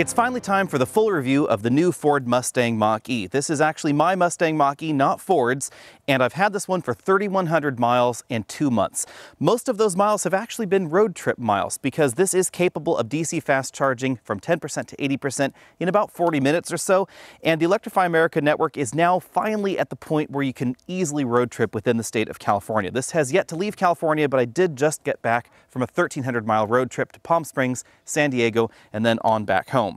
It's finally time for the full review of the new Ford Mustang Mach-E. This is actually my Mustang Mach-E, not Ford's, and I've had this one for 3,100 miles and two months. Most of those miles have actually been road trip miles because this is capable of DC fast charging from 10% to 80% in about 40 minutes or so, and the Electrify America network is now finally at the point where you can easily road trip within the state of California. This has yet to leave California, but I did just get back from a 1,300 mile road trip to Palm Springs, San Diego, and then on back home.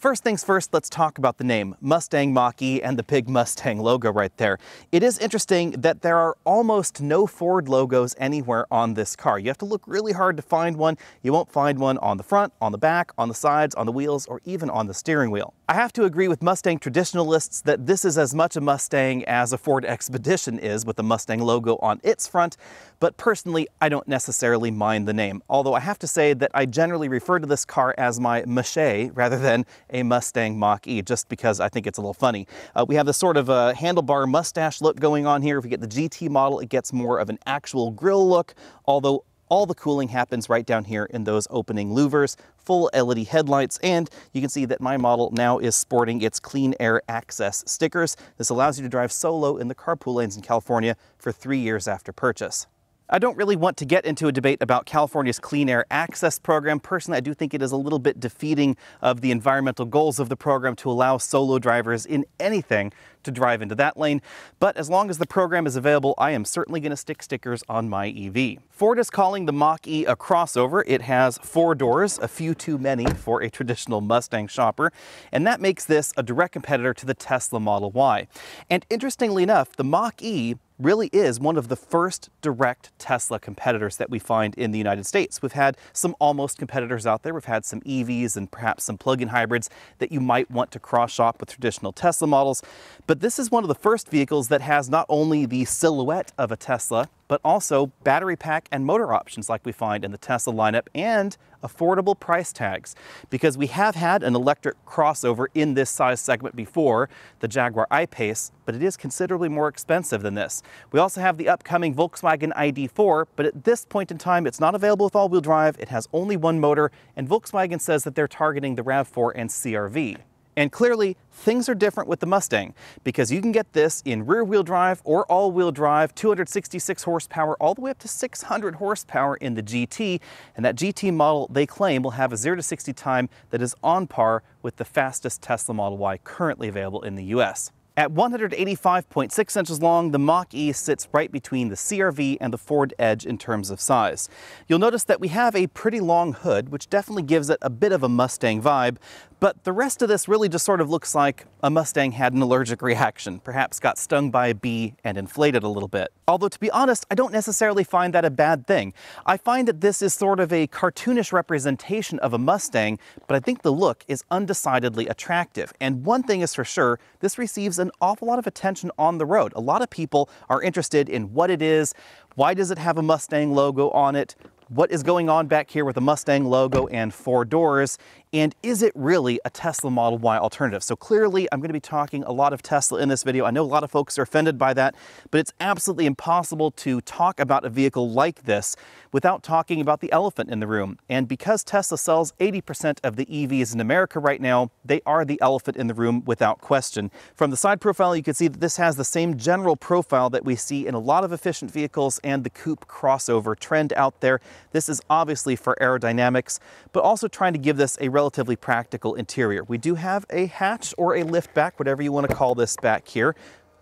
First things first, let's talk about the name, Mustang Mach-E and the big Mustang logo right there. It is interesting that there are almost no Ford logos anywhere on this car. You have to look really hard to find one. You won't find one on the front, on the back, on the sides, on the wheels, or even on the steering wheel. I have to agree with Mustang traditionalists that this is as much a Mustang as a Ford Expedition is with the Mustang logo on its front, but personally, I don't necessarily mind the name. Although I have to say that I generally refer to this car as my Mache rather than a Mustang Mach-E just because I think it's a little funny. Uh, we have this sort of a handlebar mustache look going on here. If we get the GT model, it gets more of an actual grill look, although all the cooling happens right down here in those opening louvers, full LED headlights, and you can see that my model now is sporting its clean air access stickers. This allows you to drive solo in the carpool lanes in California for three years after purchase. I don't really want to get into a debate about California's Clean Air Access Program. Personally, I do think it is a little bit defeating of the environmental goals of the program to allow solo drivers in anything to drive into that lane. But as long as the program is available, I am certainly going to stick stickers on my EV. Ford is calling the Mach-E a crossover. It has four doors, a few too many for a traditional Mustang shopper, and that makes this a direct competitor to the Tesla Model Y. And interestingly enough, the Mach-E really is one of the first direct Tesla competitors that we find in the United States. We've had some almost competitors out there. We've had some EVs and perhaps some plug-in hybrids that you might want to cross-shop with traditional Tesla models. But this is one of the first vehicles that has not only the silhouette of a Tesla, but also battery pack and motor options like we find in the Tesla lineup and affordable price tags because we have had an electric crossover in this size segment before, the Jaguar I-Pace, but it is considerably more expensive than this. We also have the upcoming Volkswagen ID4, but at this point in time, it's not available with all-wheel drive. It has only one motor, and Volkswagen says that they're targeting the RAV4 and CRV. And clearly, things are different with the Mustang because you can get this in rear wheel drive or all wheel drive, 266 horsepower, all the way up to 600 horsepower in the GT. And that GT model, they claim, will have a 0 to 60 time that is on par with the fastest Tesla Model Y currently available in the US. At 185.6 inches long, the Mach-E sits right between the CRV and the Ford Edge in terms of size. You'll notice that we have a pretty long hood, which definitely gives it a bit of a Mustang vibe, but the rest of this really just sort of looks like a Mustang had an allergic reaction, perhaps got stung by a bee and inflated a little bit. Although to be honest, I don't necessarily find that a bad thing. I find that this is sort of a cartoonish representation of a Mustang, but I think the look is undecidedly attractive. And one thing is for sure, this receives an awful lot of attention on the road. A lot of people are interested in what it is, why does it have a Mustang logo on it, what is going on back here with the Mustang logo and four doors, and is it really a Tesla Model Y alternative? So clearly I'm going to be talking a lot of Tesla in this video. I know a lot of folks are offended by that, but it's absolutely impossible to talk about a vehicle like this without talking about the elephant in the room. And because Tesla sells 80% of the EVs in America right now, they are the elephant in the room without question. From the side profile, you can see that this has the same general profile that we see in a lot of efficient vehicles and the coupe crossover trend out there. This is obviously for aerodynamics, but also trying to give this a relatively practical interior. We do have a hatch or a lift back, whatever you want to call this back here.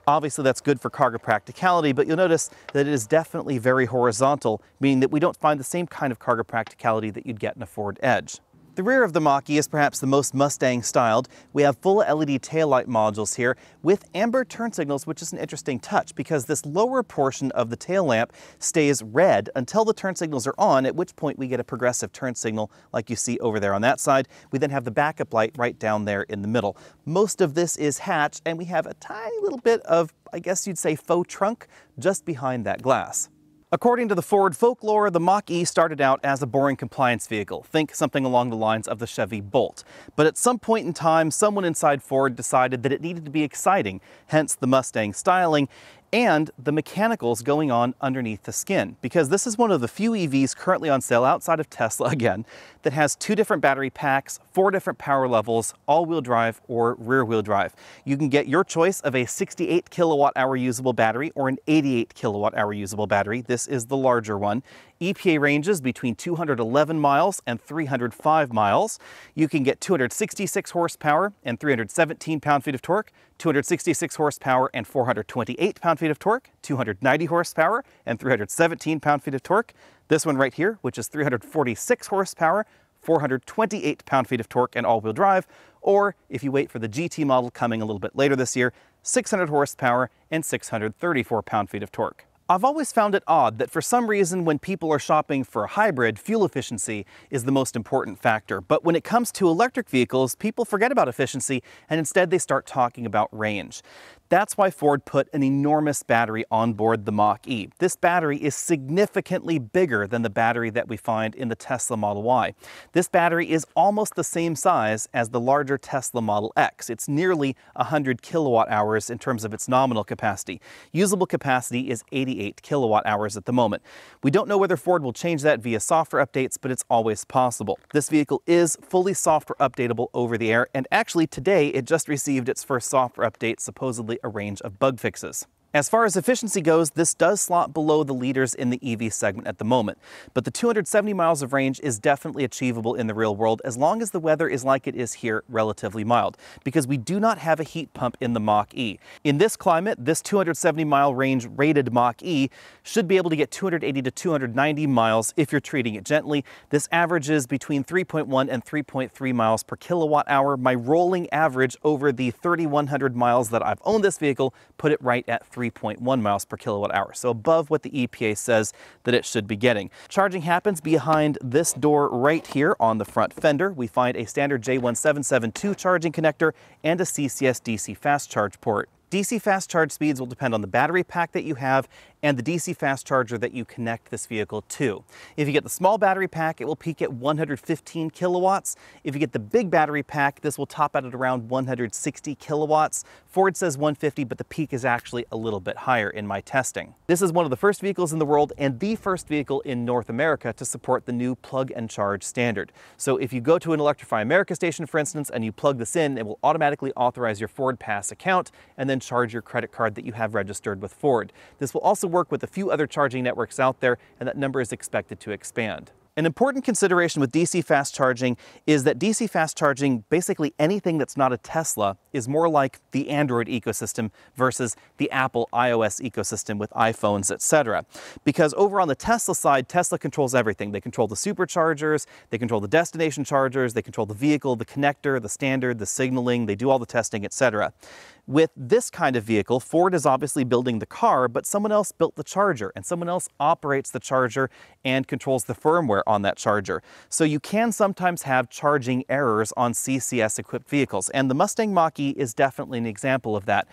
Obviously that's good for cargo practicality, but you'll notice that it is definitely very horizontal, meaning that we don't find the same kind of cargo practicality that you'd get in a Ford Edge. The rear of the Mach-E is perhaps the most Mustang styled. We have full LED taillight modules here with amber turn signals, which is an interesting touch because this lower portion of the tail lamp stays red until the turn signals are on, at which point we get a progressive turn signal like you see over there on that side. We then have the backup light right down there in the middle. Most of this is hatch and we have a tiny little bit of, I guess you'd say faux trunk just behind that glass. According to the Ford folklore, the Mach-E started out as a boring compliance vehicle. Think something along the lines of the Chevy Bolt. But at some point in time, someone inside Ford decided that it needed to be exciting, hence the Mustang styling. and the mechanicals going on underneath the skin. Because this is one of the few EVs currently on sale outside of Tesla again that has two different battery packs, four different power levels, all-wheel drive or rear-wheel drive. You can get your choice of a 68 kilowatt hour usable battery or an 88 kilowatt hour usable battery. This is the larger one. EPA ranges between 211 miles and 305 miles. You can get 266 horsepower and 317 pound-feet of torque, 266 horsepower and 428 pound-feet of torque, 290 horsepower and 317 pound-feet of torque. This one right here, which is 346 horsepower, 428 pound-feet of torque and all-wheel drive, or if you wait for the GT model coming a little bit later this year, 600 horsepower and 634 pound-feet of torque. I've always found it odd that for some reason when people are shopping for a hybrid, fuel efficiency is the most important factor. But when it comes to electric vehicles, people forget about efficiency and instead they start talking about range. That's why Ford put an enormous battery on board the Mach-E. This battery is significantly bigger than the battery that we find in the Tesla Model Y. This battery is almost the same size as the larger Tesla Model X. It's nearly 100 kilowatt hours in terms of its nominal capacity. Usable capacity is 88 kilowatt hours at the moment. We don't know whether Ford will change that via software updates, but it's always possible. This vehicle is fully software updatable over the air, and actually today it just received its first software update supposedly a range of bug fixes. As far as efficiency goes, this does slot below the leaders in the EV segment at the moment, but the 270 miles of range is definitely achievable in the real world as long as the weather is like it is here, relatively mild, because we do not have a heat pump in the Mach-E. In this climate, this 270 mile range rated Mach-E should be able to get 280 to 290 miles if you're treating it gently. This averages between 3.1 and 3.3 miles per kilowatt hour. My rolling average over the 3,100 miles that I've owned this vehicle put it right at 3.1 miles per kilowatt hour, so above what the EPA says that it should be getting. Charging happens behind this door right here on the front fender. We find a standard J1772 charging connector and a CCS DC fast charge port. DC fast charge speeds will depend on the battery pack that you have and the DC fast charger that you connect this vehicle to. If you get the small battery pack, it will peak at 115 kilowatts. If you get the big battery pack, this will top out at around 160 kilowatts. Ford says 150, but the peak is actually a little bit higher in my testing. This is one of the first vehicles in the world and the first vehicle in North America to support the new plug and charge standard. So if you go to an Electrify America station, for instance, and you plug this in, it will automatically authorize your Ford Pass account and then charge your credit card that you have registered with Ford. This will also work with a few other charging networks out there, and that number is expected to expand. An important consideration with DC fast charging is that DC fast charging, basically anything that's not a Tesla, is more like the Android ecosystem versus the Apple iOS ecosystem with iPhones, etc. Because over on the Tesla side, Tesla controls everything. They control the superchargers, they control the destination chargers, they control the vehicle, the connector, the standard, the signaling, they do all the testing, etc. With this kind of vehicle, Ford is obviously building the car, but someone else built the charger and someone else operates the charger and controls the firmware on that charger. So you can sometimes have charging errors on CCS equipped vehicles, and the Mustang Mach-E is definitely an example of that.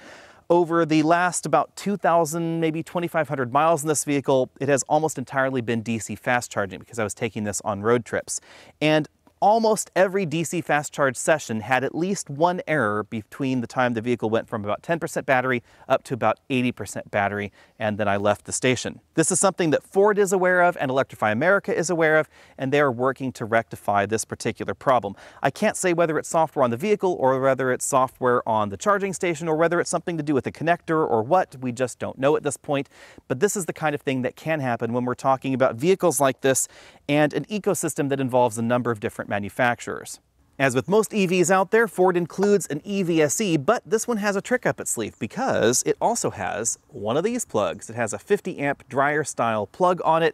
Over the last about 2,000, maybe 2,500 miles in this vehicle, it has almost entirely been DC fast charging because I was taking this on road trips. And almost every DC fast charge session had at least one error between the time the vehicle went from about 10% battery up to about 80% battery, and then I left the station. This is something that Ford is aware of and Electrify America is aware of, and they are working to rectify this particular problem. I can't say whether it's software on the vehicle or whether it's software on the charging station or whether it's something to do with the connector or what, we just don't know at this point, but this is the kind of thing that can happen when we're talking about vehicles like this and an ecosystem that involves a number of different manufacturers. As with most EVs out there, Ford includes an EVSE, but this one has a trick up its sleeve because it also has one of these plugs. It has a 50 amp dryer style plug on it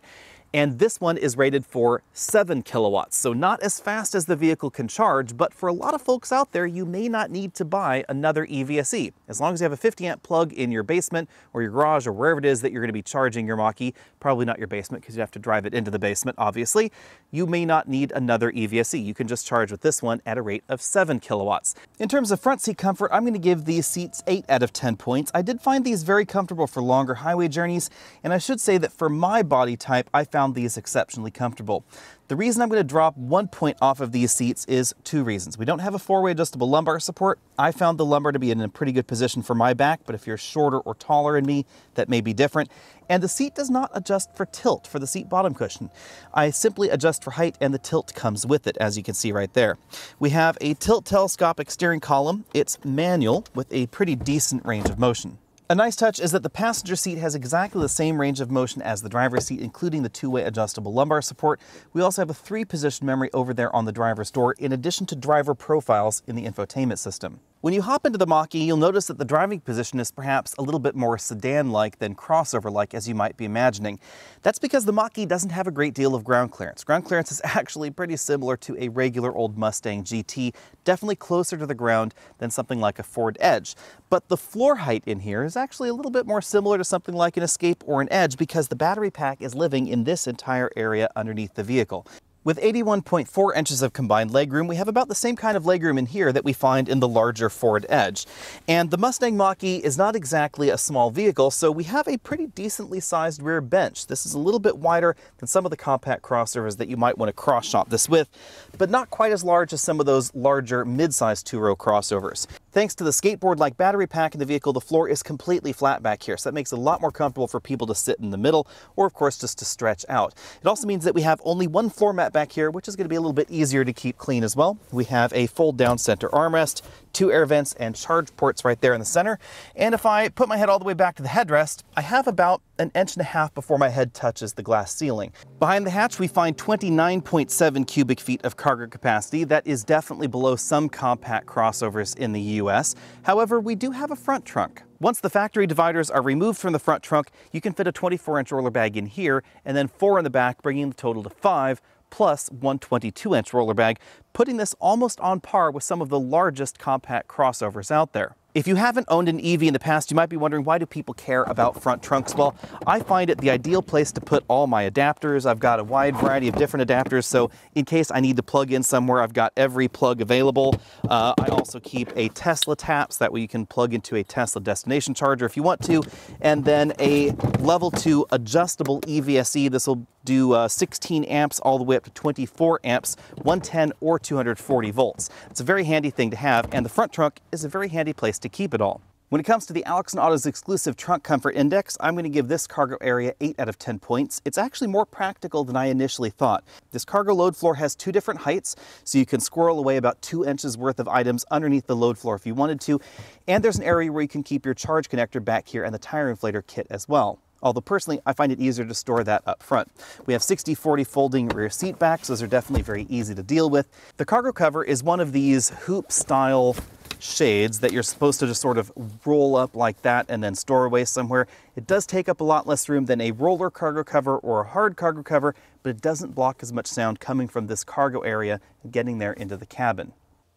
and this one is rated for 7 kilowatts, so not as fast as the vehicle can charge, but for a lot of folks out there, you may not need to buy another EVSE. As long as you have a 50 amp plug in your basement or your garage or wherever it is that you're going to be charging your Mach-E, probably not your basement because you have to drive it into the basement, obviously, you may not need another EVSE. You can just charge with this one at a rate of 7 kilowatts. In terms of front seat comfort, I'm going to give these seats 8 out of 10 points. I did find these very comfortable for longer highway journeys, and I should say that for my body type, I found found these exceptionally comfortable. The reason I'm going to drop one point off of these seats is two reasons. We don't have a four-way adjustable lumbar support. I found the lumbar to be in a pretty good position for my back, but if you're shorter or taller than me, that may be different. And the seat does not adjust for tilt for the seat bottom cushion. I simply adjust for height and the tilt comes with it, as you can see right there. We have a tilt telescopic steering column. It's manual with a pretty decent range of motion. A nice touch is that the passenger seat has exactly the same range of motion as the driver's seat, including the two-way adjustable lumbar support. We also have a three-position memory over there on the driver's door, in addition to driver profiles in the infotainment system. When you hop into the Mach-E, you'll notice that the driving position is perhaps a little bit more sedan-like than crossover-like as you might be imagining. That's because the Mach-E doesn't have a great deal of ground clearance. Ground clearance is actually pretty similar to a regular old Mustang GT, definitely closer to the ground than something like a Ford Edge. But the floor height in here is actually a little bit more similar to something like an Escape or an Edge because the battery pack is living in this entire area underneath the vehicle. With 81.4 inches of combined legroom, we have about the same kind of legroom in here that we find in the larger Ford Edge. And the Mustang Mach-E is not exactly a small vehicle, so we have a pretty decently sized rear bench. This is a little bit wider than some of the compact crossovers that you might want to cross-shop this with, but not quite as large as some of those larger mid-sized two-row crossovers. Thanks to the skateboard-like battery pack in the vehicle, the floor is completely flat back here, so that makes it a lot more comfortable for people to sit in the middle, or of course just to stretch out. It also means that we have only one floor mat back here, which is going to be a little bit easier to keep clean as well. We have a fold-down center armrest, two air vents, and charge ports right there in the center. And if I put my head all the way back to the headrest, I have about an inch and a half before my head touches the glass ceiling. Behind the hatch, we find 29.7 cubic feet of cargo capacity. That is definitely below some compact crossovers in the US. However, we do have a front trunk. Once the factory dividers are removed from the front trunk, you can fit a 24-inch roller bag in here, and then four in the back, bringing the total to five, plus one 22-inch roller bag, putting this almost on par with some of the largest compact crossovers out there. If you haven't owned an EV in the past, you might be wondering why do people care about front trunks? Well, I find it the ideal place to put all my adapters. I've got a wide variety of different adapters, so in case I need to plug in somewhere, I've got every plug available. Uh, I also keep a Tesla tap, so that way you can plug into a Tesla destination charger if you want to, and then a level 2 adjustable EVSE. This will do uh, 16 amps all the way up to 24 amps, 110 or 240 volts. It's a very handy thing to have, and the front trunk is a very handy place to keep it all. When it comes to the Alex on Autos exclusive Trunk Comfort Index, I'm going to give this cargo area 8 out of 10 points. It's actually more practical than I initially thought. This cargo load floor has two different heights, so you can squirrel away about 2 inches worth of items underneath the load floor if you wanted to, and there's an area where you can keep your charge connector back here and the tire inflator kit as well although personally I find it easier to store that up front. We have 60-40 folding rear seat backs. Those are definitely very easy to deal with. The cargo cover is one of these hoop style shades that you're supposed to just sort of roll up like that and then store away somewhere. It does take up a lot less room than a roller cargo cover or a hard cargo cover, but it doesn't block as much sound coming from this cargo area and getting there into the cabin.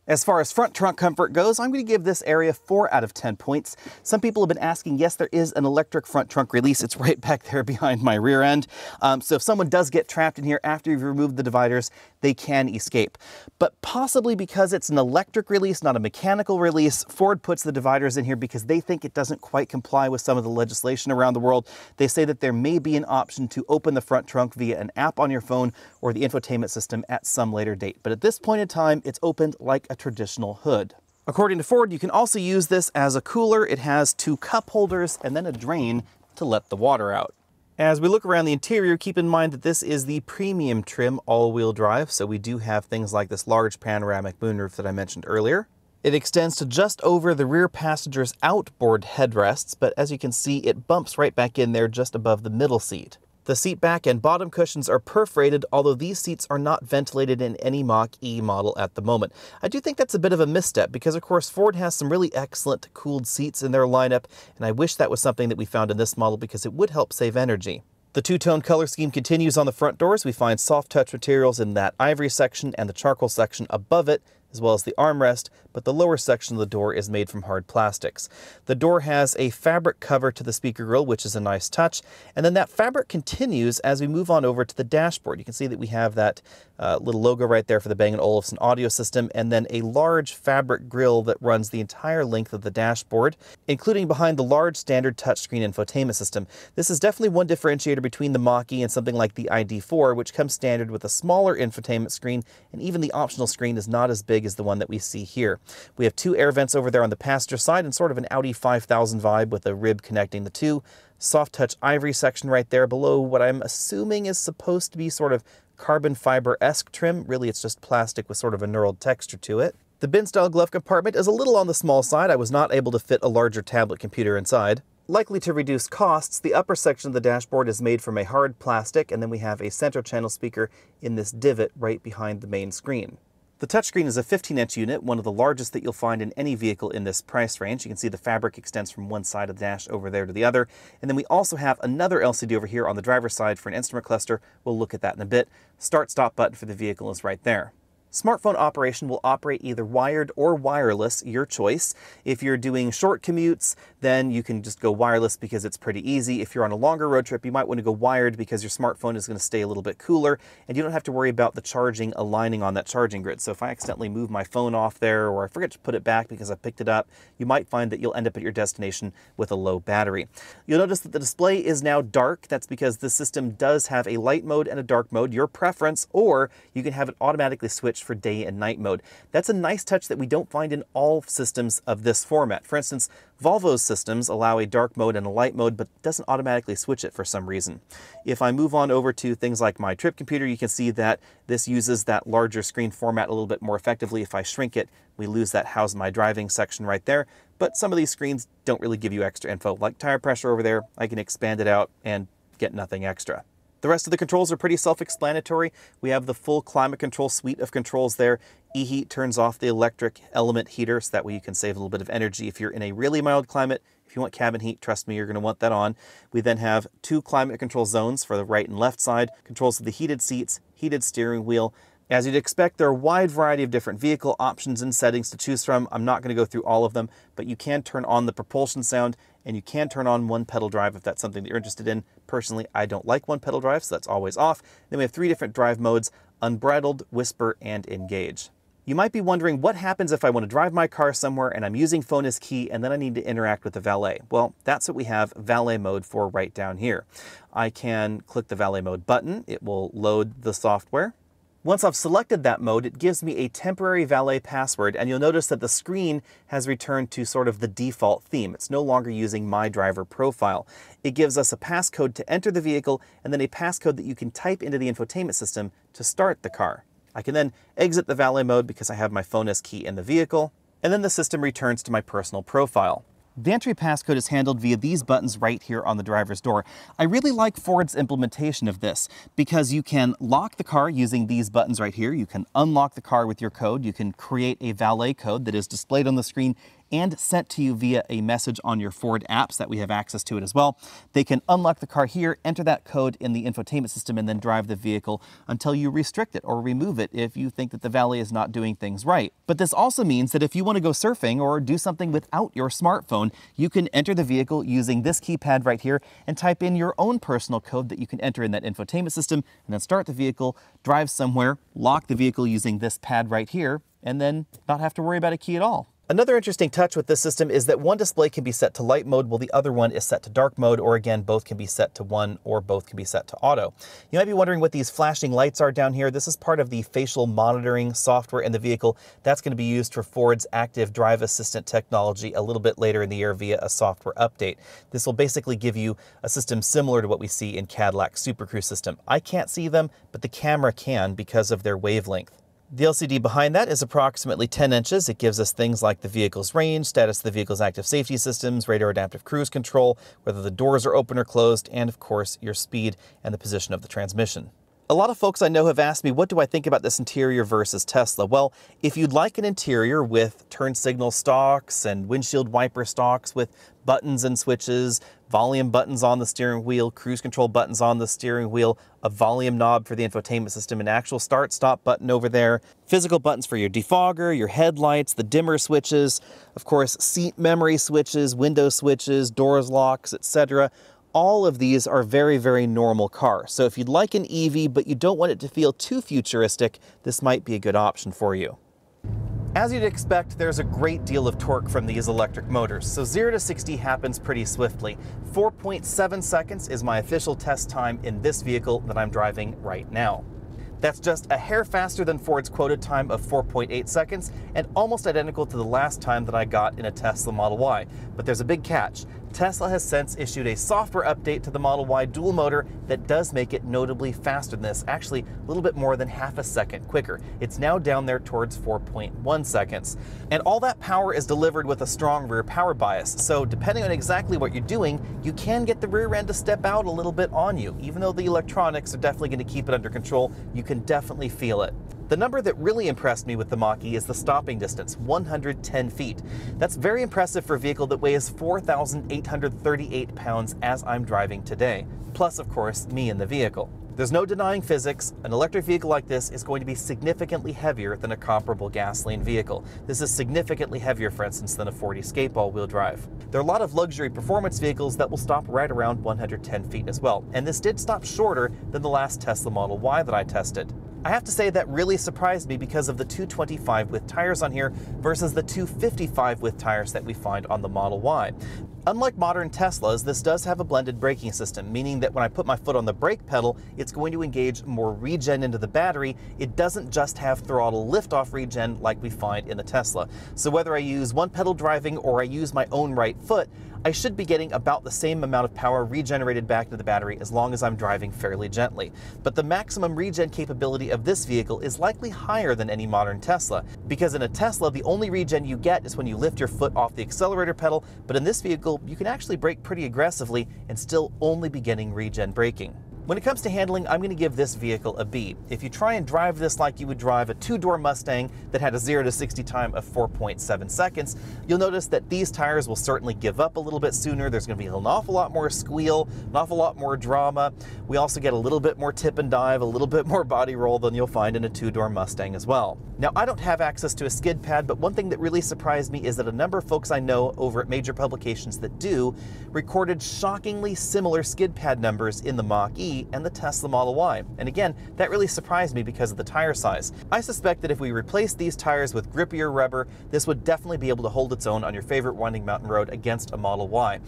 As far as front trunk comfort goes, I'm going to give this area 4 out of 10 points. Some people have been asking, yes, there is an electric front trunk release. It's right back there behind my rear end. Um, so if someone does get trapped in here after you've removed the dividers, they can escape. But possibly because it's an electric release, not a mechanical release, Ford puts the dividers in here because they think it doesn't quite comply with some of the legislation around the world. They say that there may be an option to open the front trunk via an app on your phone or the infotainment system at some later date. But at this point in time, it's opened like a traditional hood. According to Ford, you can also use this as a cooler. It has two cup holders and then a drain to let the water out. As we look around the interior, keep in mind that this is the premium trim all-wheel drive, so we do have things like this large panoramic moonroof that I mentioned earlier. It extends to just over the rear passenger's outboard headrests, but as you can see, it bumps right back in there just above the middle seat. The seat back and bottom cushions are perforated, although these seats are not ventilated in any Mach-E model at the moment. I do think that's a bit of a misstep because, of course, Ford has some really excellent cooled seats in their lineup, and I wish that was something that we found in this model because it would help save energy. The two-tone color scheme continues on the front doors. We find soft touch materials in that ivory section and the charcoal section above it as well as the armrest, but the lower section of the door is made from hard plastics. The door has a fabric cover to the speaker grill, which is a nice touch, and then that fabric continues as we move on over to the dashboard. You can see that we have that uh, little logo right there for the Bang & Olufsen audio system, and then a large fabric grill that runs the entire length of the dashboard, including behind the large standard touchscreen infotainment system. This is definitely one differentiator between the Mach-E and something like the ID4, which comes standard with a smaller infotainment screen, and even the optional screen is not as big as the one that we see here. We have two air vents over there on the passenger side and sort of an Audi 5000 vibe with a rib connecting the two. Soft touch ivory section right there below what I'm assuming is supposed to be sort of carbon fiber-esque trim. Really, it's just plastic with sort of a knurled texture to it. The bin-style glove compartment is a little on the small side. I was not able to fit a larger tablet computer inside. Likely to reduce costs, the upper section of the dashboard is made from a hard plastic, and then we have a center channel speaker in this divot right behind the main screen. The touchscreen is a 15-inch unit, one of the largest that you'll find in any vehicle in this price range. You can see the fabric extends from one side of the dash over there to the other. And then we also have another LCD over here on the driver's side for an instrument cluster. We'll look at that in a bit. Start-stop button for the vehicle is right there. Smartphone operation will operate either wired or wireless, your choice. If you're doing short commutes, then you can just go wireless because it's pretty easy. If you're on a longer road trip, you might want to go wired because your smartphone is going to stay a little bit cooler and you don't have to worry about the charging aligning on that charging grid. So if I accidentally move my phone off there or I forget to put it back because I picked it up, you might find that you'll end up at your destination with a low battery. You'll notice that the display is now dark. That's because the system does have a light mode and a dark mode, your preference, or you can have it automatically switch for day and night mode. That's a nice touch that we don't find in all systems of this format. For instance, Volvo's systems allow a dark mode and a light mode, but doesn't automatically switch it for some reason. If I move on over to things like my trip computer, you can see that this uses that larger screen format a little bit more effectively. If I shrink it, we lose that how's my driving section right there. But some of these screens don't really give you extra info. Like tire pressure over there, I can expand it out and get nothing extra. The rest of the controls are pretty self-explanatory. We have the full climate control suite of controls there. E-Heat turns off the electric element heater so that way you can save a little bit of energy if you're in a really mild climate. If you want cabin heat, trust me, you're going to want that on. We then have two climate control zones for the right and left side, controls of the heated seats, heated steering wheel, as you'd expect, there are a wide variety of different vehicle options and settings to choose from. I'm not going to go through all of them, but you can turn on the propulsion sound and you can turn on one pedal drive if that's something that you're interested in. Personally, I don't like one pedal drive, so that's always off. Then we have three different drive modes, unbridled, whisper, and engage. You might be wondering what happens if I want to drive my car somewhere and I'm using phone as key and then I need to interact with the valet. Well, that's what we have valet mode for right down here. I can click the valet mode button. It will load the software. Once I've selected that mode, it gives me a temporary valet password, and you'll notice that the screen has returned to sort of the default theme. It's no longer using my driver profile. It gives us a passcode to enter the vehicle, and then a passcode that you can type into the infotainment system to start the car. I can then exit the valet mode because I have my phone as key in the vehicle, and then the system returns to my personal profile. The entry passcode is handled via these buttons right here on the driver's door. I really like Ford's implementation of this because you can lock the car using these buttons right here. You can unlock the car with your code. You can create a valet code that is displayed on the screen and sent to you via a message on your Ford apps that we have access to it as well. They can unlock the car here, enter that code in the infotainment system, and then drive the vehicle until you restrict it or remove it if you think that the valet is not doing things right. But this also means that if you want to go surfing or do something without your smartphone, you can enter the vehicle using this keypad right here and type in your own personal code that you can enter in that infotainment system and then start the vehicle, drive somewhere, lock the vehicle using this pad right here, and then not have to worry about a key at all. Another interesting touch with this system is that one display can be set to light mode while the other one is set to dark mode, or again, both can be set to one or both can be set to auto. You might be wondering what these flashing lights are down here. This is part of the facial monitoring software in the vehicle. That's going to be used for Ford's active drive assistant technology a little bit later in the year via a software update. This will basically give you a system similar to what we see in Cadillac Super Cruise system. I can't see them, but the camera can because of their wavelength. The LCD behind that is approximately 10 inches. It gives us things like the vehicle's range, status of the vehicle's active safety systems, radar adaptive cruise control, whether the doors are open or closed, and of course, your speed and the position of the transmission. A lot of folks I know have asked me, what do I think about this interior versus Tesla? Well, if you'd like an interior with turn signal stalks and windshield wiper stalks with buttons and switches, volume buttons on the steering wheel, cruise control buttons on the steering wheel, a volume knob for the infotainment system, an actual start stop button over there, physical buttons for your defogger, your headlights, the dimmer switches, of course, seat memory switches, window switches, doors locks, etc all of these are very, very normal cars. So if you'd like an EV, but you don't want it to feel too futuristic, this might be a good option for you. As you'd expect, there's a great deal of torque from these electric motors, so 0 to 60 happens pretty swiftly. 4.7 seconds is my official test time in this vehicle that I'm driving right now. That's just a hair faster than Ford's quoted time of 4.8 seconds and almost identical to the last time that I got in a Tesla Model Y. But there's a big catch. Tesla has since issued a software update to the Model Y dual motor that does make it notably faster than this, actually a little bit more than half a second quicker. It's now down there towards 4.1 seconds. And all that power is delivered with a strong rear power bias, so depending on exactly what you're doing, you can get the rear end to step out a little bit on you. Even though the electronics are definitely going to keep it under control, you can definitely feel it. The number that really impressed me with the Mach-E is the stopping distance, 110 feet. That's very impressive for a vehicle that weighs 4,838 pounds as I'm driving today, plus of course me in the vehicle. There's no denying physics. An electric vehicle like this is going to be significantly heavier than a comparable gasoline vehicle. This is significantly heavier, for instance, than a Ford Escape all-wheel drive. There are a lot of luxury performance vehicles that will stop right around 110 feet as well, and this did stop shorter than the last Tesla Model Y that I tested. I have to say that really surprised me because of the 225 with tires on here versus the 255 with tires that we find on the Model Y. Unlike modern Teslas, this does have a blended braking system, meaning that when I put my foot on the brake pedal, it's going to engage more regen into the battery. It doesn't just have throttle liftoff regen like we find in the Tesla. So whether I use one pedal driving or I use my own right foot, I should be getting about the same amount of power regenerated back to the battery as long as I'm driving fairly gently. But the maximum regen capability of this vehicle is likely higher than any modern Tesla, because in a Tesla, the only regen you get is when you lift your foot off the accelerator pedal, but in this vehicle, you can actually brake pretty aggressively and still only be getting regen braking. When it comes to handling, I'm going to give this vehicle a B. If you try and drive this like you would drive a two-door Mustang that had a 0 to 60 time of 4.7 seconds, you'll notice that these tires will certainly give up a little bit sooner. There's going to be an awful lot more squeal, an awful lot more drama. We also get a little bit more tip and dive, a little bit more body roll than you'll find in a two-door Mustang as well. Now, I don't have access to a skid pad, but one thing that really surprised me is that a number of folks I know over at major publications that do recorded shockingly similar skid pad numbers in the Mach-E and the Tesla Model Y. And again, that really surprised me because of the tire size. I suspect that if we replaced these tires with grippier rubber, this would definitely be able to hold its own on your favorite winding mountain road against a Model Y.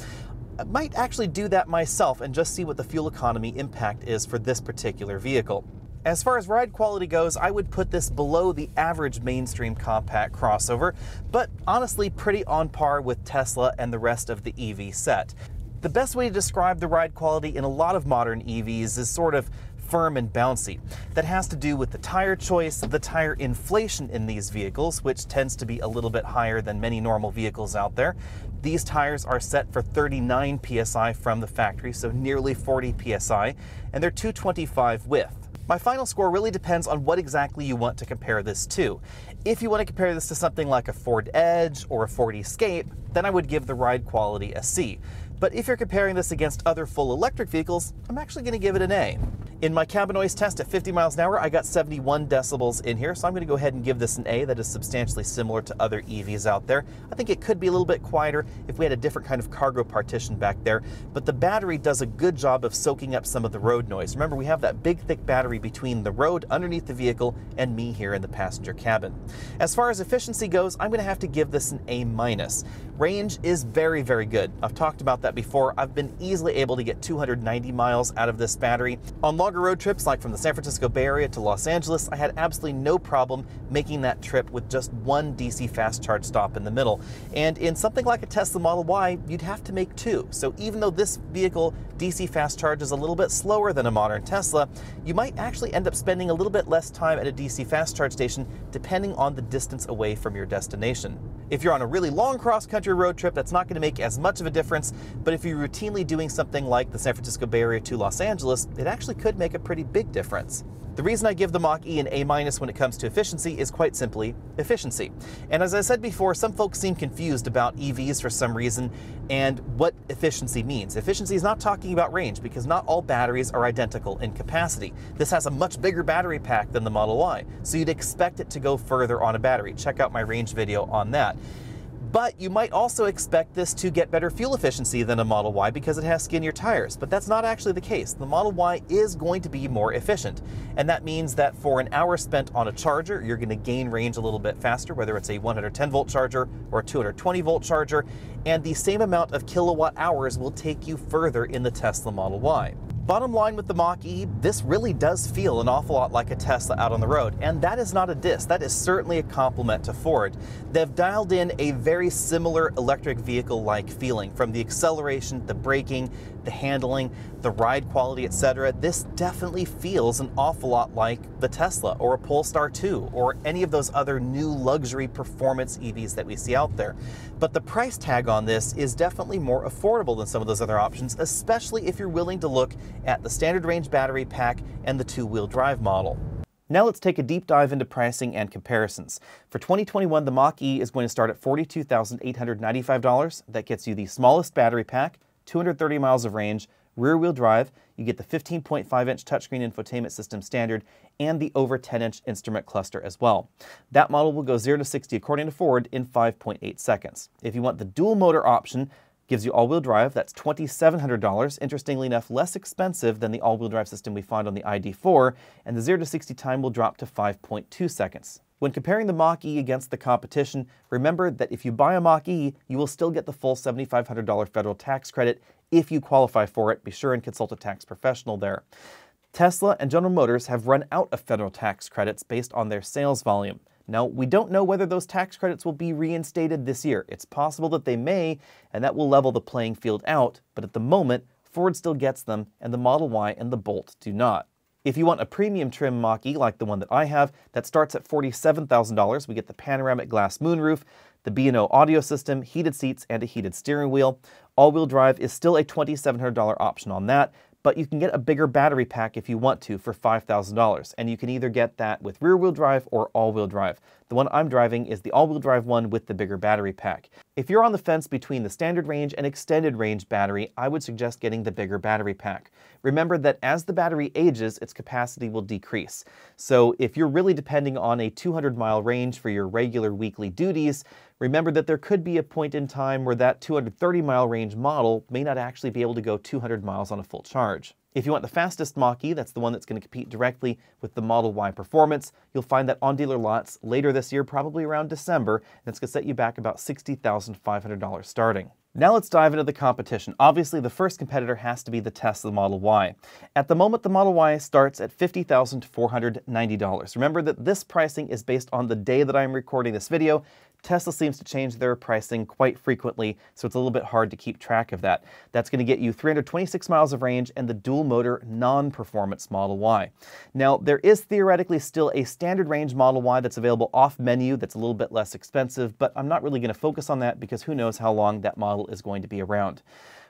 I might actually do that myself and just see what the fuel economy impact is for this particular vehicle. As far as ride quality goes, I would put this below the average mainstream compact crossover, but honestly pretty on par with Tesla and the rest of the EV set. The best way to describe the ride quality in a lot of modern EVs is sort of firm and bouncy. That has to do with the tire choice, the tire inflation in these vehicles, which tends to be a little bit higher than many normal vehicles out there. These tires are set for 39 psi from the factory, so nearly 40 psi, and they're 225 width. My final score really depends on what exactly you want to compare this to. If you want to compare this to something like a Ford Edge or a Ford Escape, then I would give the ride quality a C. But if you're comparing this against other full electric vehicles, I'm actually going to give it an A. In my cabin noise test at 50 miles an hour, I got 71 decibels in here, so I'm going to go ahead and give this an A. That is substantially similar to other EVs out there. I think it could be a little bit quieter if we had a different kind of cargo partition back there, but the battery does a good job of soaking up some of the road noise. Remember, we have that big, thick battery between the road underneath the vehicle and me here in the passenger cabin. As far as efficiency goes, I'm going to have to give this an A minus. Range is very, very good. I've talked about that before. I've been easily able to get 290 miles out of this battery. On longer road trips, like from the San Francisco Bay Area to Los Angeles, I had absolutely no problem making that trip with just one DC fast charge stop in the middle. And in something like a Tesla Model Y, you'd have to make two. So even though this vehicle DC fast charge is a little bit slower than a modern Tesla, you might actually end up spending a little bit less time at a DC fast charge station depending on the distance away from your destination. If you're on a really long cross-country road trip, that's not going to make as much of a difference, but if you're routinely doing something like the San Francisco Bay Area to Los Angeles, it actually could make a pretty big difference. The reason I give the Mach-E an A- minus when it comes to efficiency is quite simply efficiency. And as I said before, some folks seem confused about EVs for some reason and what efficiency means. Efficiency is not talking about range because not all batteries are identical in capacity. This has a much bigger battery pack than the Model Y, so you'd expect it to go further on a battery. Check out my range video on that. But you might also expect this to get better fuel efficiency than a Model Y because it has skinnier tires, but that's not actually the case. The Model Y is going to be more efficient, and that means that for an hour spent on a charger, you're going to gain range a little bit faster, whether it's a 110 volt charger or a 220 volt charger, and the same amount of kilowatt hours will take you further in the Tesla Model Y. Bottom line with the Mach-E, this really does feel an awful lot like a Tesla out on the road, and that is not a diss, that is certainly a compliment to Ford. They've dialed in a very similar electric vehicle-like feeling, from the acceleration, the braking, the handling, the ride quality, etc. This definitely feels an awful lot like the Tesla or a Polestar 2 or any of those other new luxury performance EVs that we see out there. But the price tag on this is definitely more affordable than some of those other options, especially if you're willing to look at the standard range battery pack and the two-wheel drive model. Now let's take a deep dive into pricing and comparisons. For 2021, the Mach-E is going to start at $42,895. That gets you the smallest battery pack, 230 miles of range, rear-wheel drive, you get the 15.5-inch touchscreen infotainment system standard, and the over 10-inch instrument cluster as well. That model will go 0 to 60 according to Ford in 5.8 seconds. If you want the dual motor option, Gives you all-wheel drive, that's $2,700, interestingly enough less expensive than the all-wheel drive system we find on the ID4, and the 0 to 60 time will drop to 5.2 seconds. When comparing the Mach-E against the competition, remember that if you buy a Mach-E, you will still get the full $7,500 federal tax credit if you qualify for it. Be sure and consult a tax professional there. Tesla and General Motors have run out of federal tax credits based on their sales volume. Now, we don't know whether those tax credits will be reinstated this year. It's possible that they may, and that will level the playing field out, but at the moment, Ford still gets them, and the Model Y and the Bolt do not. If you want a premium trim Mach-E like the one that I have, that starts at $47,000. We get the panoramic glass moonroof, the B&O audio system, heated seats, and a heated steering wheel. All-wheel drive is still a $2,700 option on that, but you can get a bigger battery pack if you want to for $5,000, and you can either get that with rear-wheel drive or all-wheel drive. The one I'm driving is the all-wheel drive one with the bigger battery pack. If you're on the fence between the standard range and extended range battery, I would suggest getting the bigger battery pack. Remember that as the battery ages, its capacity will decrease. So if you're really depending on a 200 mile range for your regular weekly duties, remember that there could be a point in time where that 230 mile range model may not actually be able to go 200 miles on a full charge. If you want the fastest Mach-E, that's the one that's going to compete directly with the Model Y Performance, you'll find that on dealer lots later this year, probably around December, and it's going to set you back about $60,500 starting. Now let's dive into the competition. Obviously, the first competitor has to be the Tesla Model Y. At the moment, the Model Y starts at $50,490. Remember that this pricing is based on the day that I'm recording this video, Tesla seems to change their pricing quite frequently, so it's a little bit hard to keep track of that. That's going to get you 326 miles of range and the dual motor non-performance Model Y. Now, there is theoretically still a standard range Model Y that's available off menu that's a little bit less expensive, but I'm not really going to focus on that because who knows how long that model is going to be around.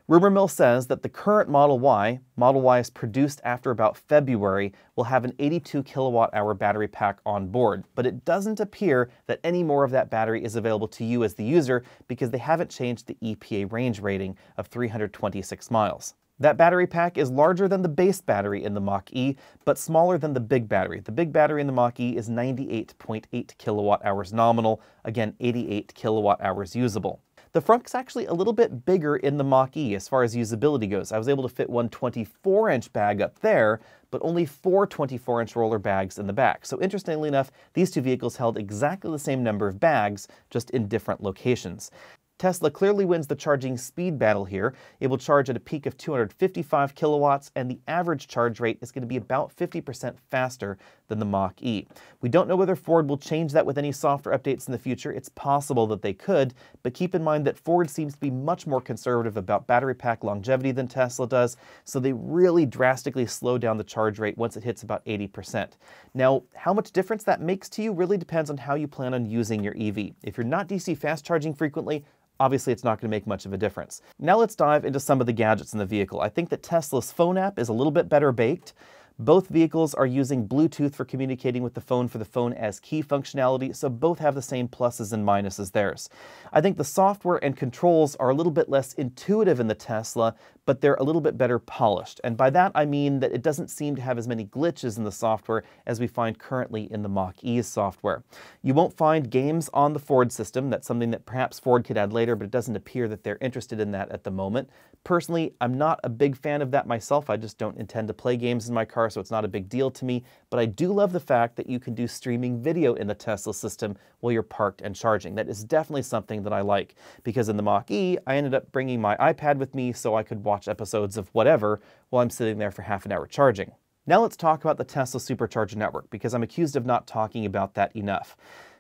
Rumor mill says that the current Model Y, Model Y is produced after about February, will have an 82 kilowatt hour battery pack on board, but it doesn't appear that any more of that battery is available to you as the user because they haven't changed the EPA range rating of 326 miles. That battery pack is larger than the base battery in the Mach-E, but smaller than the big battery. The big battery in the Mach-E is 98.8 kilowatt hours nominal, again 88 kilowatt hours usable. The front's actually a little bit bigger in the Mach-E as far as usability goes. I was able to fit one 24-inch bag up there, but only four 24-inch roller bags in the back. So interestingly enough, these two vehicles held exactly the same number of bags, just in different locations. Tesla clearly wins the charging speed battle here. It will charge at a peak of 255 kilowatts, and the average charge rate is going to be about 50% faster than the Mach-E. We don't know whether Ford will change that with any software updates in the future. It's possible that they could, but keep in mind that Ford seems to be much more conservative about battery pack longevity than Tesla does, so they really drastically slow down the charge rate once it hits about 80%. Now, how much difference that makes to you really depends on how you plan on using your EV. If you're not DC fast charging frequently, obviously it's not going to make much of a difference. Now let's dive into some of the gadgets in the vehicle. I think that Tesla's phone app is a little bit better baked, Both vehicles are using Bluetooth for communicating with the phone for the phone as key functionality, so both have the same pluses and minuses theirs. I think the software and controls are a little bit less intuitive in the Tesla, but they're a little bit better polished. And by that I mean that it doesn't seem to have as many glitches in the software as we find currently in the Mach-E's software. You won't find games on the Ford system. That's something that perhaps Ford could add later, but it doesn't appear that they're interested in that at the moment. Personally, I'm not a big fan of that myself. I just don't intend to play games in my car, so it's not a big deal to me. But I do love the fact that you can do streaming video in the Tesla system while you're parked and charging. That is definitely something that I like, because in the Mach-E, I ended up bringing my iPad with me so I could watch episodes of whatever while I'm sitting there for half an hour charging. Now let's talk about the Tesla Supercharger network, because I'm accused of not talking about that enough.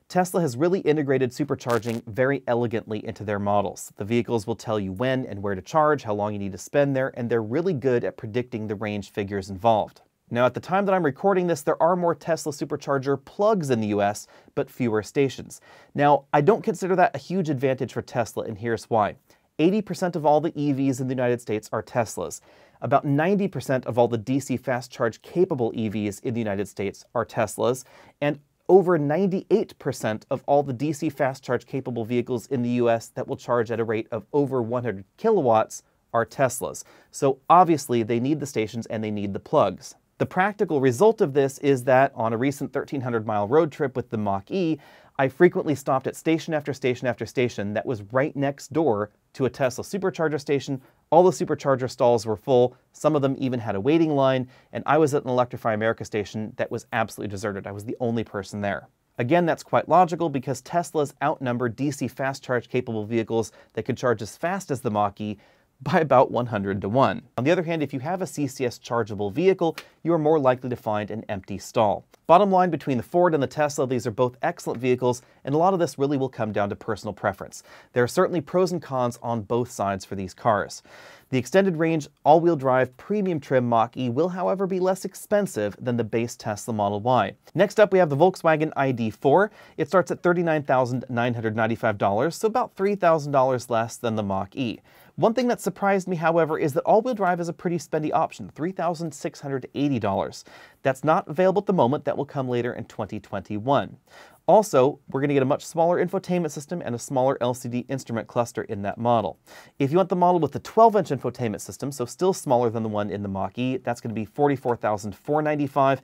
Tesla has really integrated supercharging very elegantly into their models. The vehicles will tell you when and where to charge, how long you need to spend there, and they're really good at predicting the range figures involved. Now, at the time that I'm recording this, there are more Tesla supercharger plugs in the US, but fewer stations. Now, I don't consider that a huge advantage for Tesla, and here's why. 80% of all the EVs in the United States are Teslas. About 90% of all the DC fast charge capable EVs in the United States are Teslas, and over 98% of all the DC fast charge capable vehicles in the US that will charge at a rate of over 100 kilowatts are Teslas. So obviously they need the stations and they need the plugs. The practical result of this is that on a recent 1300 mile road trip with the Mach-E, I frequently stopped at station after station after station that was right next door to a Tesla supercharger station. All the supercharger stalls were full. Some of them even had a waiting line. And I was at an Electrify America station that was absolutely deserted. I was the only person there. Again, that's quite logical because Teslas outnumber DC fast charge capable vehicles that could charge as fast as the Mach-E by about 100 to 1. On the other hand, if you have a CCS chargeable vehicle, you are more likely to find an empty stall. Bottom line, between the Ford and the Tesla, these are both excellent vehicles, and a lot of this really will come down to personal preference. There are certainly pros and cons on both sides for these cars. The extended range all-wheel drive premium trim Mach-E will however be less expensive than the base Tesla Model Y. Next up we have the Volkswagen ID4. It starts at $39,995, so about $3,000 less than the Mach-E. One thing that surprised me, however, is that all-wheel drive is a pretty spendy option, $3,680. That's not available at the moment, that will come later in 2021. Also, we're going to get a much smaller infotainment system and a smaller LCD instrument cluster in that model. If you want the model with the 12-inch infotainment system, so still smaller than the one in the Mach-E, that's going to be $44,495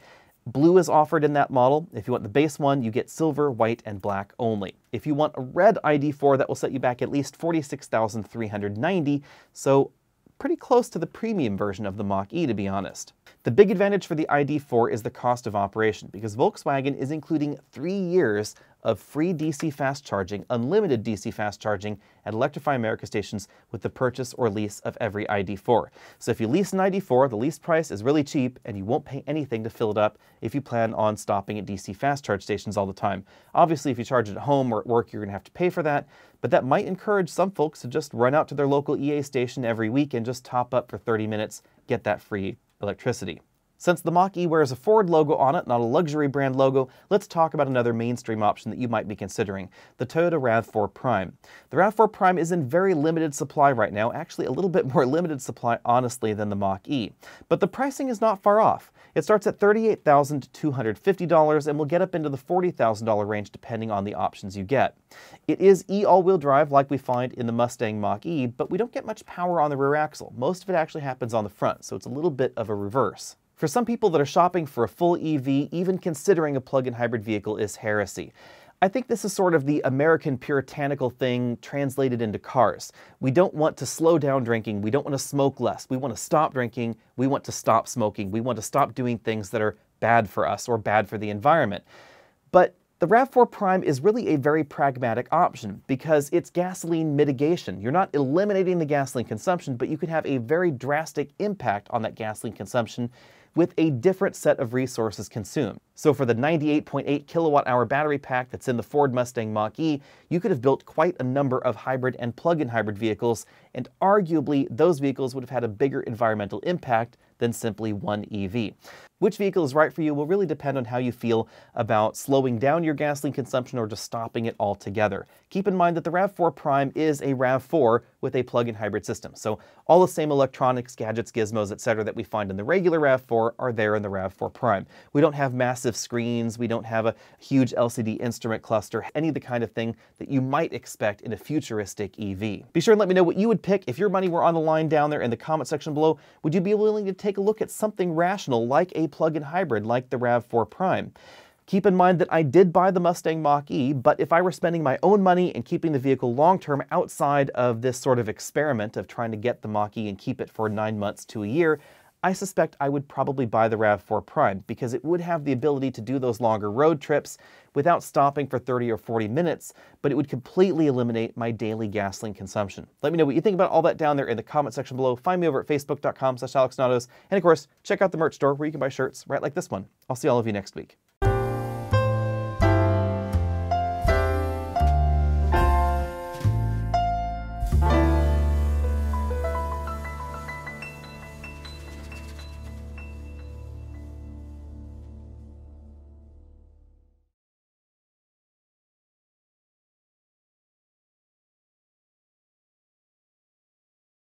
Blue is offered in that model. If you want the base one, you get silver, white, and black only. If you want a red ID4, that will set you back at least 46,390, so pretty close to the premium version of the Mach-E to be honest. The big advantage for the ID4 is the cost of operation because Volkswagen is including three years of free DC fast charging, unlimited DC fast charging at Electrify America stations with the purchase or lease of every ID4. So if you lease an ID4, the lease price is really cheap and you won't pay anything to fill it up if you plan on stopping at DC fast charge stations all the time. Obviously, if you charge it at home or at work, you're going to have to pay for that, but that might encourage some folks to just run out to their local EA station every week and just top up for 30 minutes, get that free electricity. Since the Mach-E wears a Ford logo on it, not a luxury brand logo, let's talk about another mainstream option that you might be considering, the Toyota RAV4 Prime. The RAV4 Prime is in very limited supply right now, actually a little bit more limited supply, honestly, than the Mach-E. But the pricing is not far off. It starts at $38,250 and will get up into the $40,000 range depending on the options you get. It is E all-wheel drive like we find in the Mustang Mach-E, but we don't get much power on the rear axle. Most of it actually happens on the front, so it's a little bit of a reverse. For some people that are shopping for a full EV, even considering a plug-in hybrid vehicle is heresy. I think this is sort of the American puritanical thing translated into cars. We don't want to slow down drinking. We don't want to smoke less. We want to stop drinking. We want to stop smoking. We want to stop doing things that are bad for us or bad for the environment. But the RAV4 Prime is really a very pragmatic option because it's gasoline mitigation. You're not eliminating the gasoline consumption, but you can have a very drastic impact on that gasoline consumption with a different set of resources consumed. So for the 98.8 kilowatt hour battery pack that's in the Ford Mustang Mach-E, you could have built quite a number of hybrid and plug-in hybrid vehicles, and arguably those vehicles would have had a bigger environmental impact than simply one EV. Which vehicle is right for you will really depend on how you feel about slowing down your gasoline consumption or just stopping it altogether. Keep in mind that the RAV4 Prime is a RAV4 with a plug-in hybrid system, so all the same electronics, gadgets, gizmos, etc. that we find in the regular RAV4 are there in the RAV4 Prime. We don't have massive screens, we don't have a huge LCD instrument cluster, any of the kind of thing that you might expect in a futuristic EV. Be sure and let me know what you would pick if your money were on the line down there in the comment section below. Would you be willing to take a look at something rational like a plug-in hybrid like the RAV4 Prime. Keep in mind that I did buy the Mustang Mach-E, but if I were spending my own money and keeping the vehicle long-term outside of this sort of experiment of trying to get the Mach-E and keep it for nine months to a year, I suspect I would probably buy the RAV4 Prime because it would have the ability to do those longer road trips without stopping for 30 or 40 minutes, but it would completely eliminate my daily gasoline consumption. Let me know what you think about all that down there in the comment section below. Find me over at facebook.com slash alexonautos. And of course, check out the merch store where you can buy shirts right like this one. I'll see all of you next week.